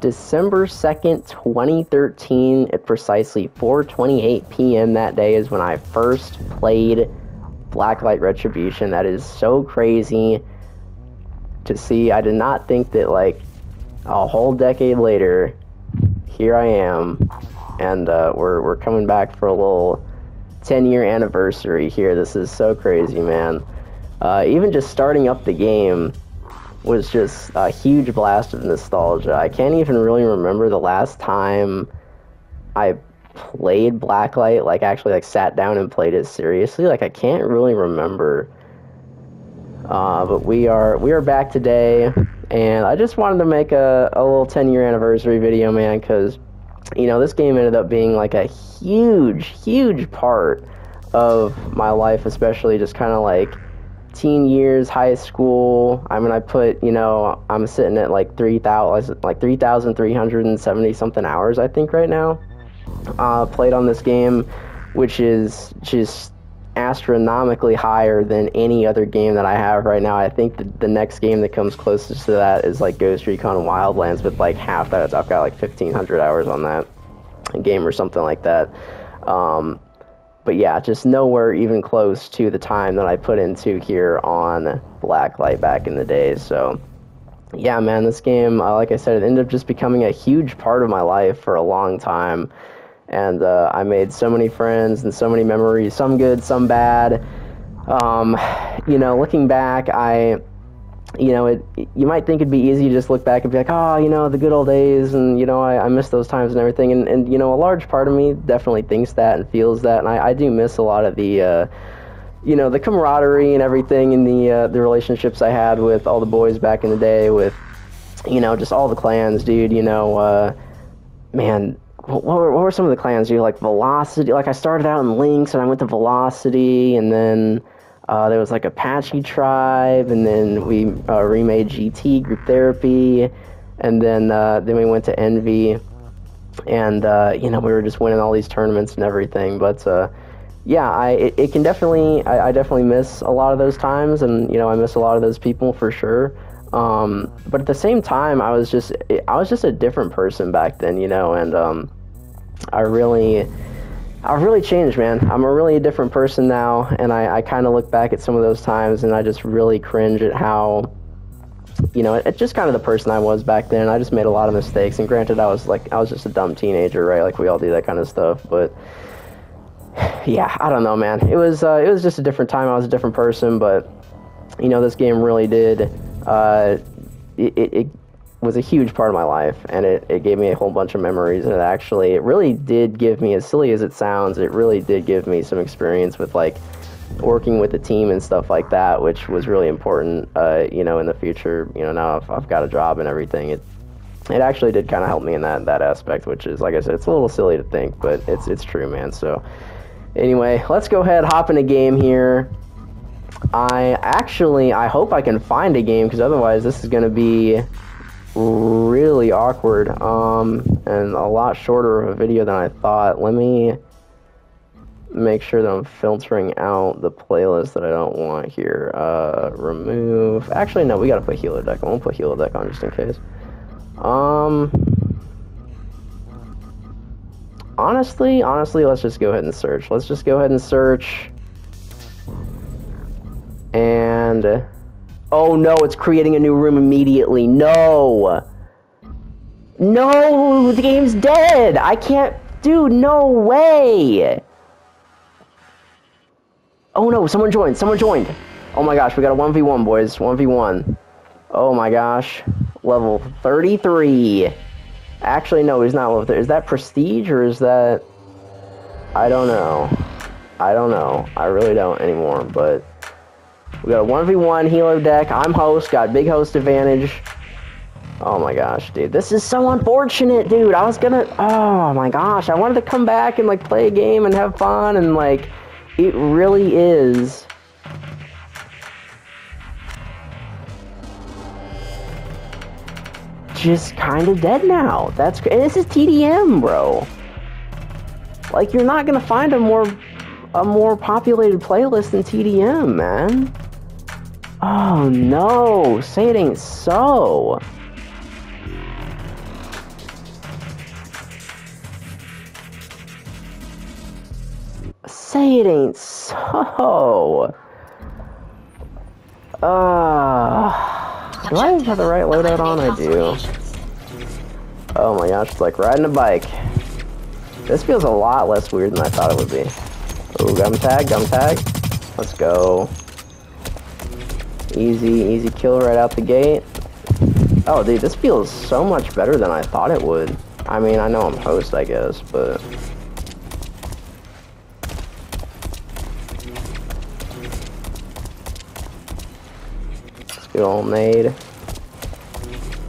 December 2nd, 2013, at precisely 4:28 p.m. that day is when I first played Blacklight Retribution. That is so crazy to see. I did not think that like a whole decade later, here I am, and uh, we're we're coming back for a little 10 year anniversary here. This is so crazy, man. Uh, even just starting up the game was just a huge blast of nostalgia. I can't even really remember the last time I played Blacklight, like actually like sat down and played it seriously. Like I can't really remember. Uh, but we are we are back today, and I just wanted to make a, a little 10 year anniversary video, man, because you know this game ended up being like a huge, huge part of my life, especially just kind of like teen years, high school. I mean, I put, you know, I'm sitting at like 3,000, like 3,370 something hours, I think, right now. Uh, played on this game, which is just astronomically higher than any other game that I have right now. I think the, the next game that comes closest to that is like Ghost Recon Wildlands with like half that. I've got like 1,500 hours on that game or something like that. Um, but yeah, just nowhere even close to the time that I put into here on Blacklight back in the day. So yeah, man, this game, uh, like I said, it ended up just becoming a huge part of my life for a long time. And uh, I made so many friends and so many memories, some good, some bad. Um, you know, looking back, I you know, it you might think it'd be easy to just look back and be like, oh, you know, the good old days, and you know, I, I miss those times and everything, and and you know, a large part of me definitely thinks that and feels that, and I, I do miss a lot of the, uh, you know, the camaraderie and everything, and the uh, the relationships I had with all the boys back in the day, with, you know, just all the clans, dude. You know, uh, man, what were, what were some of the clans? You like Velocity? Like I started out in Lynx, and I went to Velocity, and then. Uh, there was like Apache Tribe, and then we uh, remade GT Group Therapy, and then uh, then we went to Envy, and uh, you know we were just winning all these tournaments and everything. But uh, yeah, I it, it can definitely I, I, definitely miss a lot of those times, and you know I miss a lot of those people for sure. Um, but at the same time, I was just I was just a different person back then, you know, and um, I really I've really changed, man. I'm a really different person now, and I, I kind of look back at some of those times and I just really cringe at how, you know, it's just kind of the person I was back then. I just made a lot of mistakes, and granted, I was like, I was just a dumb teenager, right? Like we all do that kind of stuff, but yeah, I don't know, man. It was uh, it was just a different time. I was a different person, but you know, this game really did. Uh, it, it was a huge part of my life and it, it gave me a whole bunch of memories and it actually it really did give me as silly as it sounds it really did give me some experience with like working with the team and stuff like that which was really important uh, you know in the future you know now I've, I've got a job and everything. It it actually did kind of help me in that that aspect which is like I said it's a little silly to think but it's it's true man. So anyway let's go ahead hop in a game here. I actually I hope I can find a game because otherwise this is going to be really awkward um, and a lot shorter of a video than I thought. Let me make sure that I'm filtering out the playlist that I don't want here. Uh, remove. Actually, no, we gotta put Helodeck. I won't put Helodeck on just in case. Um. Honestly, honestly, let's just go ahead and search. Let's just go ahead and search. And Oh no, it's creating a new room immediately. No! No, the game's dead! I can't. Dude, no way! Oh no, someone joined, someone joined! Oh my gosh, we got a 1v1, boys. 1v1. Oh my gosh. Level 33. Actually, no, he's not level 30. Is that prestige or is that. I don't know. I don't know. I really don't anymore, but. We got a 1v1 Helodeck. I'm host, got big host advantage. Oh my gosh, dude. This is so unfortunate, dude. I was gonna... Oh my gosh. I wanted to come back and, like, play a game and have fun. And, like, it really is... Just kind of dead now. That's... And this is TDM, bro. Like, you're not gonna find a more... A more populated playlist than TDM, man. Oh no, say it ain't so. Say it ain't so. Uh, do I even have the right loadout on? I do. Oh my gosh, it's like riding a bike. This feels a lot less weird than I thought it would be. Oh, gum tag, gum tag. Let's go. Easy, easy kill right out the gate. Oh, dude, this feels so much better than I thought it would. I mean, I know I'm host, I guess, but... Let's do all nade.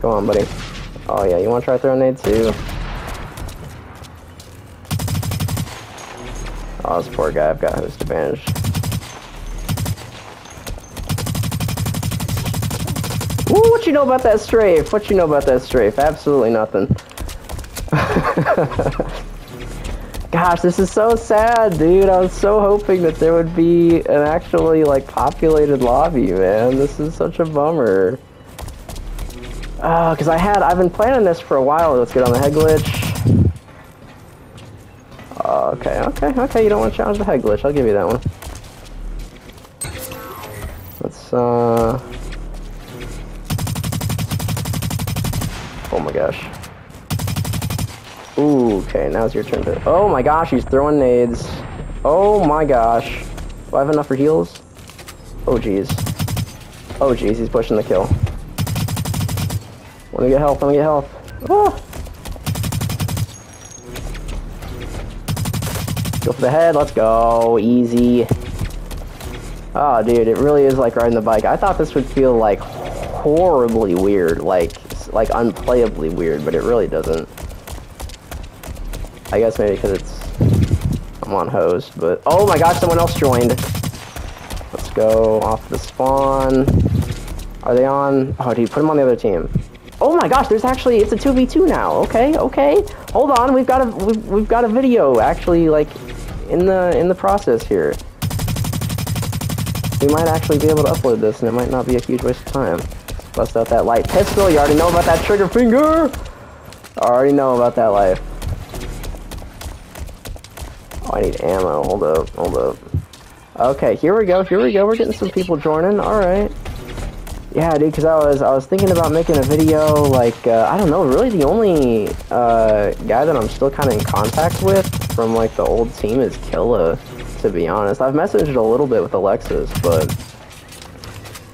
Come on, buddy. Oh, yeah, you want to try throwing nade, too? Oh, this poor guy, I've got host advantage. Ooh, what you know about that strafe? What you know about that strafe? Absolutely nothing. Gosh, this is so sad, dude. I was so hoping that there would be an actually, like, populated lobby, man. This is such a bummer. Uh, because I had, I've been planning this for a while. Let's get on the head glitch. Okay, okay, okay. You don't want to challenge the head glitch. I'll give you that one. Let's, uh... my gosh. Ooh, okay, now it's your turn to... Oh my gosh, he's throwing nades. Oh my gosh. Do I have enough for heals? Oh jeez. Oh jeez, he's pushing the kill. Let me get health, let me get health. Ah! Go for the head, let's go. Easy. Oh, dude, it really is like riding the bike. I thought this would feel like horribly weird, like like unplayably weird, but it really doesn't. I guess maybe because it's I'm on host, but oh my gosh, someone else joined. Let's go off the spawn. Are they on? Oh, dude, put them on the other team. Oh my gosh, there's actually it's a two v two now. Okay, okay. Hold on, we've got a we've, we've got a video actually like in the in the process here. We might actually be able to upload this, and it might not be a huge waste of time. Bust that light pistol. You already know about that trigger finger. I already know about that life. Oh, I need ammo. Hold up. Hold up. Okay, here we go. Here we go. We're getting some people joining. All right. Yeah, dude. Because I was I was thinking about making a video. Like uh, I don't know. Really, the only uh, guy that I'm still kind of in contact with from like the old team is Killa. To be honest, I've messaged a little bit with Alexis, but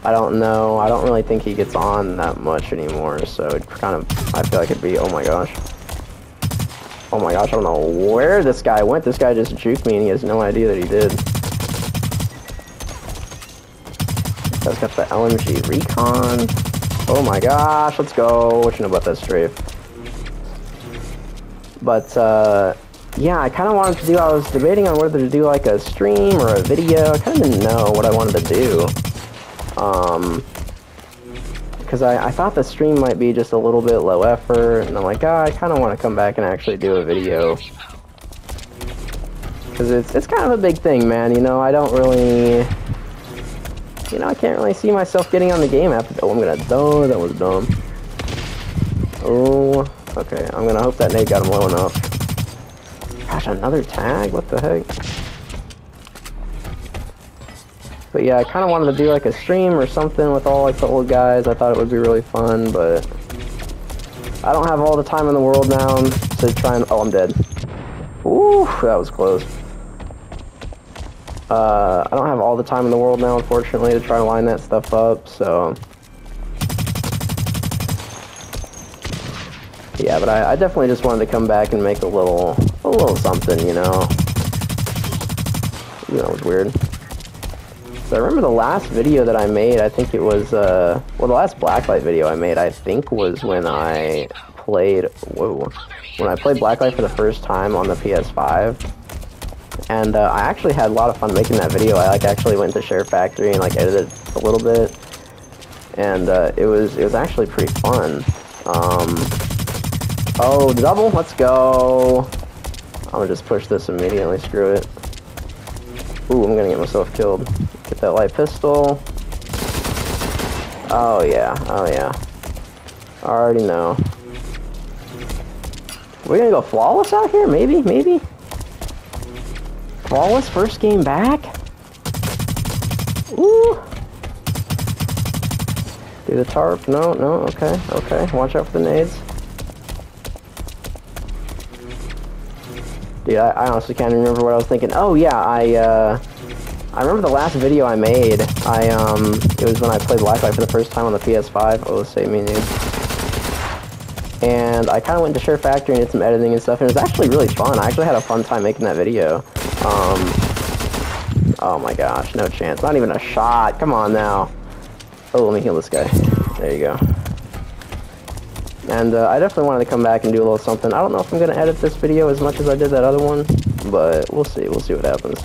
I don't know. I don't really think he gets on that much anymore. So it kind of I feel like it'd be. Oh my gosh. Oh my gosh, I don't know where this guy went. This guy just juked me and he has no idea that he did. That's got the LMG Recon. Oh my gosh, let's go. What you know about that strafe? But, uh, yeah, I kind of wanted to do, I was debating on whether to do like a stream or a video. I kind of didn't know what I wanted to do. Um, because I, I thought the stream might be just a little bit low effort, and I'm like, oh, I kind of want to come back and actually do a video. Because it's, it's kind of a big thing, man, you know, I don't really... You know, I can't really see myself getting on the game after... Oh, I'm gonna... Oh, that was dumb. Oh, okay, I'm gonna hope that nade got him low enough. Gosh, another tag? What the heck? But yeah, I kind of wanted to do like a stream or something with all like the old guys. I thought it would be really fun, but I don't have all the time in the world now to try and... Oh, I'm dead. Ooh, that was close. Uh, I don't have all the time in the world now, unfortunately, to try to line that stuff up, so... Yeah, but I, I definitely just wanted to come back and make a little, a little something, you know? That was weird. So I remember the last video that I made, I think it was, uh, well, the last Blacklight video I made, I think was when I played, whoa, when I played Blacklight for the first time on the PS5. And uh, I actually had a lot of fun making that video. I like actually went to Share Factory and like edited a little bit. And uh, it was it was actually pretty fun. Um, oh, double, let's go. I'm gonna just push this immediately, screw it. Ooh, I'm gonna get myself killed. Get that light pistol. Oh yeah, oh yeah. I already know. We're gonna go flawless out here? Maybe, maybe? Flawless first game back? Ooh. Do the tarp? No, no, okay, okay. Watch out for the nades. Dude, I, I honestly can't remember what I was thinking. Oh yeah, I uh I remember the last video I made. I um it was when I played Blacklight for the first time on the PS5. Oh, save me, dude. And I kind of went to Share Factory and did some editing and stuff, and it was actually really fun. I actually had a fun time making that video. Um, oh my gosh, no chance. Not even a shot. Come on now. Oh, let me heal this guy. There you go. And uh, I definitely wanted to come back and do a little something. I don't know if I'm going to edit this video as much as I did that other one, but we'll see. We'll see what happens.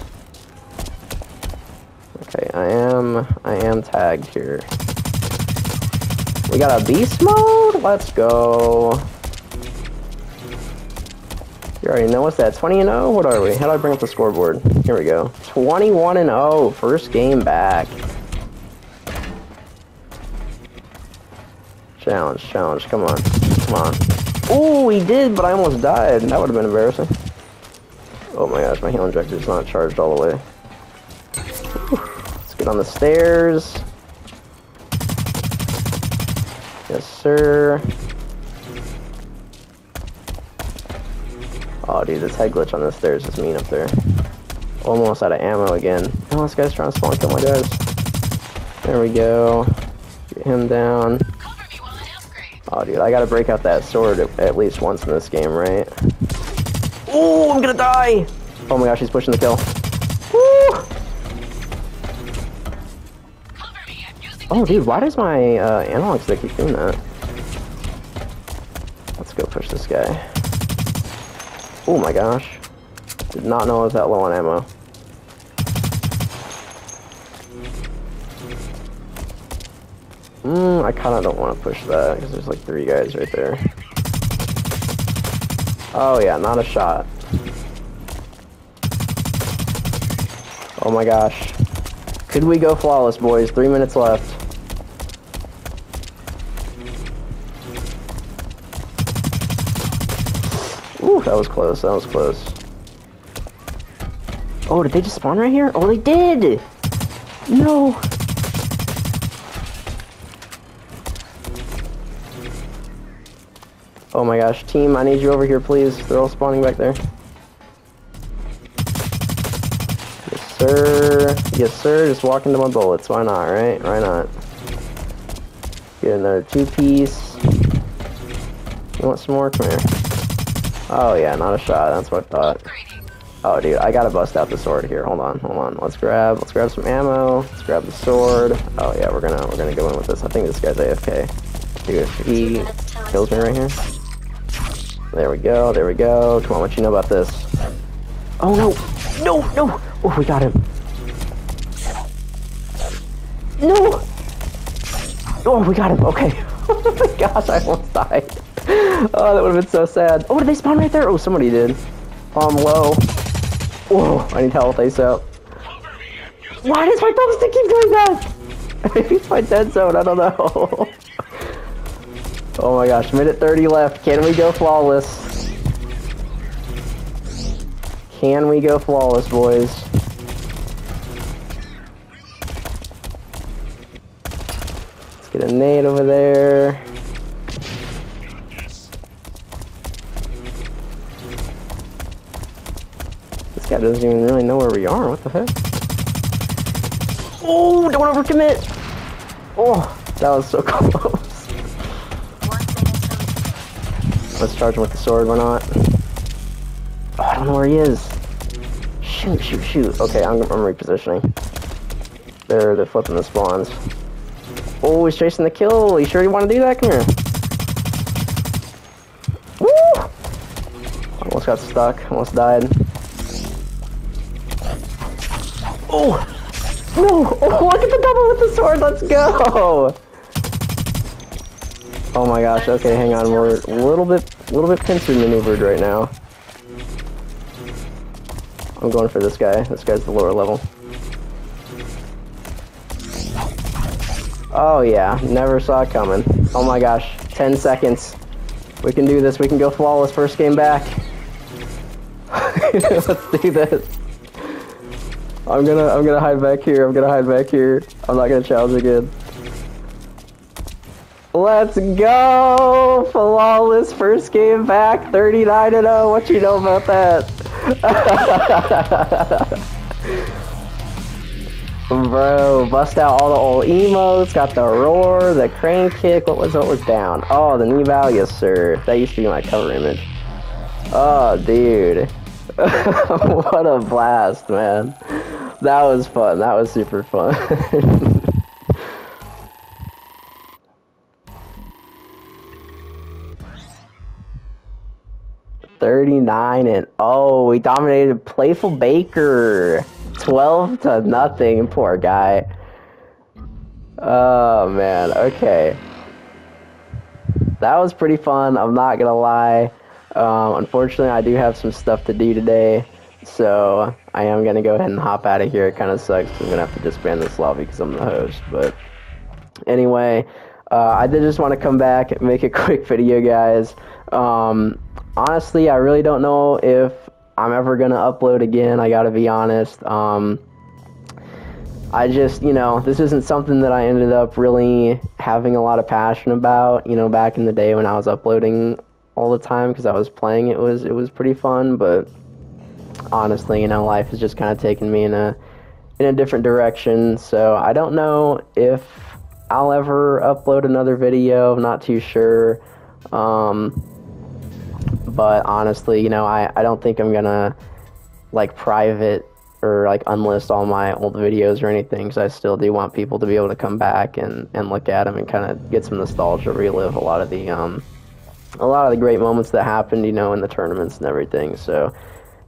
Okay, I am, I am tagged here. We got a beast mode? Let's go. You already know what's that, 20 and 0? What are we? How do I bring up the scoreboard? Here we go. 21 and 0, first game back. Challenge, challenge, come on. Come on. Oh, he did, but I almost died. That would have been embarrassing. Oh my gosh, my healing injector is not charged all the way. Let's get on the stairs. Yes, sir. Oh, dude, this head glitch on the stairs is mean up there. Almost out of ammo again. Oh, this guy's trying to spawn kill my guys. There we go. Get him down. Oh, dude, I gotta break out that sword at least once in this game, right? Oh, I'm gonna die! Oh my gosh, he's pushing the kill. Oh, dude, why does my uh, analog stick keep doing that? Let's go push this guy. Oh my gosh. Did not know I was that low on ammo. Mm, I kind of don't want to push that because there's like three guys right there. Oh yeah, not a shot. Oh my gosh. Could we go flawless, boys? Three minutes left. Ooh, that was close. That was close. Oh, did they just spawn right here? Oh, they did! No! Oh my gosh, team, I need you over here, please. They're all spawning back there. Yes, sir. Yes, sir. Just walk into my bullets. Why not, right? Why not? Get another two-piece. You want some more? Come here. Oh, yeah, not a shot. That's what I thought. Oh, dude, I gotta bust out the sword here. Hold on, hold on. Let's grab, let's grab some ammo. Let's grab the sword. Oh yeah, we're gonna, we're gonna go in with this. I think this guy's AFK. Dude, he kills me right here. There we go, there we go. Come on, what you know about this? Oh no! No, no! Oh, we got him. No! Oh, we got him, okay. oh my gosh, I almost died. Oh, that would have been so sad. Oh, did they spawn right there? Oh, somebody did. Oh, I'm low. Whoa, I need help ASAP. Why does my thumbstick keep doing that? Maybe it's my dead zone, I don't know. Oh my gosh, minute 30 left. Can we go flawless? Can we go flawless, boys? Let's get a nade over there. This guy doesn't even really know where we are. What the heck? Oh, don't overcommit! Oh, that was so close. Let's charge him with the sword, why not? Oh, I don't know where he is. Shoot, shoot, shoot. Okay, I'm, I'm repositioning. They're, they're flipping the spawns. Oh, he's chasing the kill. You sure you want to do that? Come here. Woo! Almost got stuck. Almost died. Oh! No! Oh, look at the double with the sword. Let's go! Oh my gosh, okay, hang on, we're a little bit, a little bit pincer maneuvered right now. I'm going for this guy, this guy's the lower level. Oh yeah, never saw it coming. Oh my gosh, 10 seconds. We can do this, we can go flawless first game back. Let's do this. I'm gonna I'm gonna hide back here. I'm gonna hide back here. I'm not gonna challenge again. Let's go! Flawless first game back, 39 and 0. What you know about that? Bro, bust out all the old emotes, got the roar, the crane kick, what was what was down? Oh, the knee value, yes sir. That used to be my cover image. Oh, dude. what a blast, man. That was fun. That was super fun. Thirty-nine and oh, we dominated Playful Baker. 12 to nothing, poor guy. Oh man, okay. That was pretty fun, I'm not gonna lie. Um, unfortunately, I do have some stuff to do today, so I am gonna go ahead and hop out of here. It kind of sucks I'm gonna have to disband this lobby because I'm the host. But anyway, uh, I did just want to come back and make a quick video, guys. Um, honestly, I really don't know if I'm ever gonna upload again. I gotta be honest. Um, I just, you know, this isn't something that I ended up really having a lot of passion about. You know, back in the day when I was uploading all the time because I was playing, it was it was pretty fun. But honestly, you know, life has just kind of taken me in a in a different direction. So I don't know if I'll ever upload another video. I'm not too sure. Um, but honestly, you know, I, I don't think I'm gonna like private or like unlist all my old videos or anything because I still do want people to be able to come back and, and look at them and kind of get some nostalgia, relive a lot of the um a lot of the great moments that happened, you know, in the tournaments and everything. So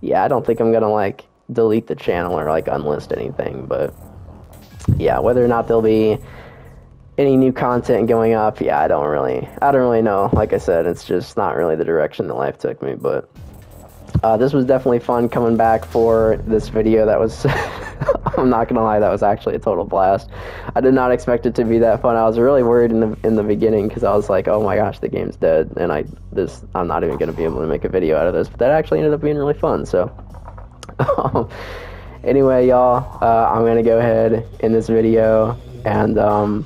yeah, I don't think I'm gonna like delete the channel or like unlist anything, but yeah, whether or not there'll be any new content going up, yeah, I don't really, I don't really know. Like I said, it's just not really the direction that life took me. But uh, this was definitely fun coming back for this video. That was, I'm not gonna lie, that was actually a total blast. I did not expect it to be that fun. I was really worried in the in the beginning because I was like, oh my gosh, the game's dead, and I this I'm not even gonna be able to make a video out of this. But that actually ended up being really fun. So. anyway, y'all, uh, I'm gonna go ahead in this video and um,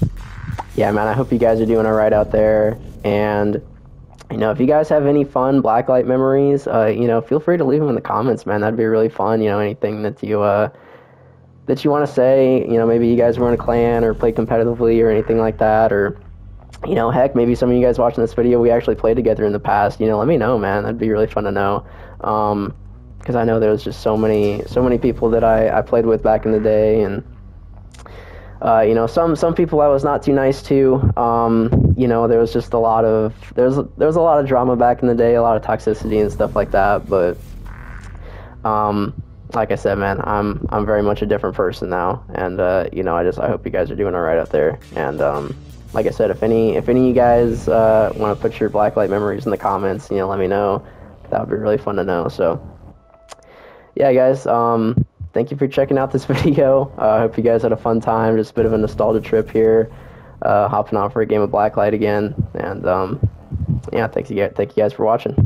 yeah, man, I hope you guys are doing all right out there. And, you know, if you guys have any fun blacklight memories, uh, you know, feel free to leave them in the comments, man. That'd be really fun. You know, anything that you, uh, that you want to say, you know, maybe you guys were in a clan or played competitively or anything like that, or, you know, heck, maybe some of you guys watching this video, we actually played together in the past. You know, let me know, man. That'd be really fun to know. Um, because I know there was just so many, so many people that I, I played with back in the day, and uh, you know, some some people I was not too nice to. Um, you know, there was just a lot of there's there was a lot of drama back in the day, a lot of toxicity and stuff like that. But um, like I said, man, I'm I'm very much a different person now, and uh, you know, I just I hope you guys are doing all right out there. And um, like I said, if any if any of you guys uh, want to put your blacklight memories in the comments, you know, let me know. That would be really fun to know. So yeah, guys. Um, thank you for checking out this video. I uh, hope you guys had a fun time. Just a bit of a nostalgia trip here. Uh, hopping on for a game of Blacklight again. And um, yeah, thanks you thank you guys for watching.